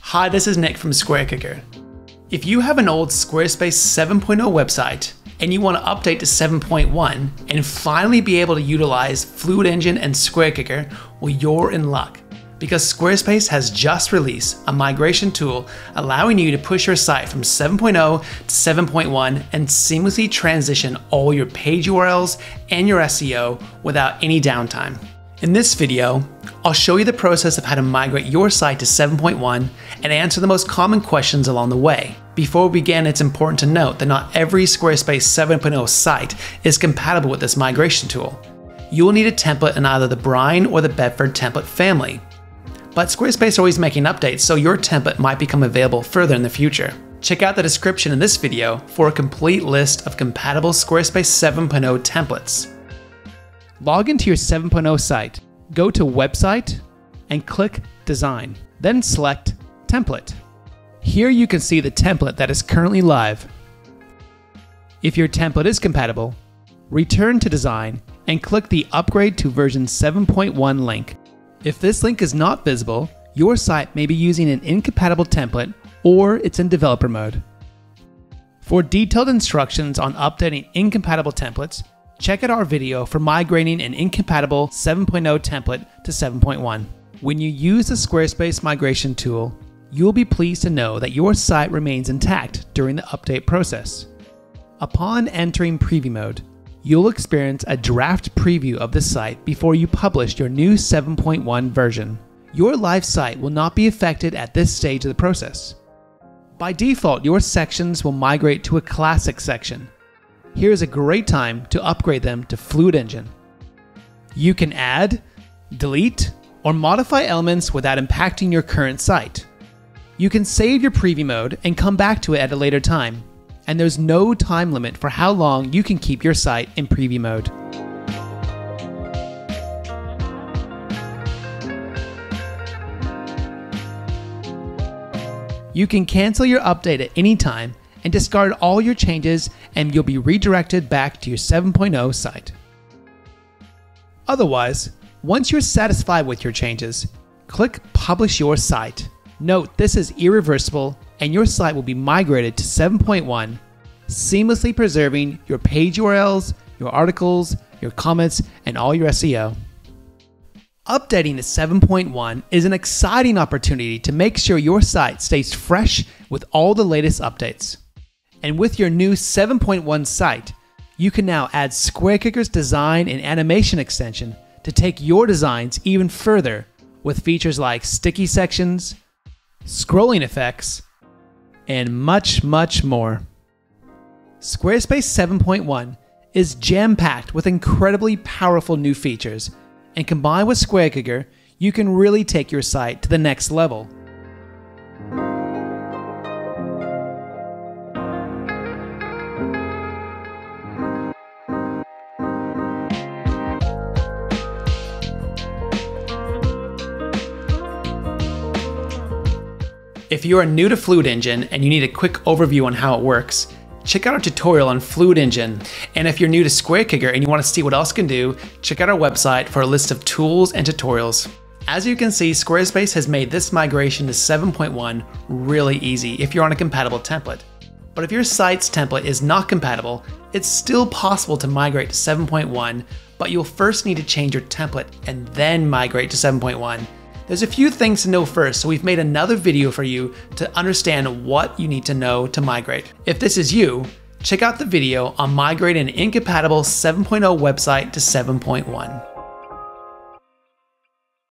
Hi, this is Nick from SquareKicker. If you have an old Squarespace 7.0 website and you want to update to 7.1 and finally be able to utilize Fluid Engine and SquareKicker, well, you're in luck because Squarespace has just released a migration tool allowing you to push your site from 7.0 to 7.1 and seamlessly transition all your page URLs and your SEO without any downtime. In this video, I'll show you the process of how to migrate your site to 7.1 and answer the most common questions along the way. Before we begin, it's important to note that not every Squarespace 7.0 site is compatible with this migration tool. You will need a template in either the Brine or the Bedford template family. But Squarespace are always making updates, so your template might become available further in the future. Check out the description in this video for a complete list of compatible Squarespace 7.0 templates. Log into your 7.0 site, go to Website, and click Design. Then select Template. Here you can see the template that is currently live. If your template is compatible, return to Design and click the Upgrade to version 7.1 link. If this link is not visible, your site may be using an incompatible template or it's in developer mode. For detailed instructions on updating incompatible templates, check out our video for migrating an incompatible 7.0 template to 7.1. When you use the Squarespace migration tool, you'll be pleased to know that your site remains intact during the update process. Upon entering preview mode, you'll experience a draft preview of the site before you publish your new 7.1 version. Your live site will not be affected at this stage of the process. By default, your sections will migrate to a classic section, here's a great time to upgrade them to Fluid Engine. You can add, delete, or modify elements without impacting your current site. You can save your preview mode and come back to it at a later time, and there's no time limit for how long you can keep your site in preview mode. You can cancel your update at any time and discard all your changes, and you'll be redirected back to your 7.0 site. Otherwise, once you're satisfied with your changes, click Publish Your Site. Note this is irreversible, and your site will be migrated to 7.1, seamlessly preserving your page URLs, your articles, your comments, and all your SEO. Updating to 7.1 is an exciting opportunity to make sure your site stays fresh with all the latest updates. And with your new 7.1 site, you can now add SquareKicker's design and animation extension to take your designs even further with features like sticky sections, scrolling effects, and much, much more. Squarespace 7.1 is jam packed with incredibly powerful new features, and combined with SquareKicker, you can really take your site to the next level. If you are new to Fluid Engine and you need a quick overview on how it works, check out our tutorial on Fluid Engine. And if you're new to SquareKicker and you want to see what else can do, check out our website for a list of tools and tutorials. As you can see, Squarespace has made this migration to 7.1 really easy if you're on a compatible template. But if your site's template is not compatible, it's still possible to migrate to 7.1, but you'll first need to change your template and then migrate to 7.1. There's a few things to know first, so we've made another video for you to understand what you need to know to migrate. If this is you, check out the video on migrating an incompatible 7.0 website to 7.1.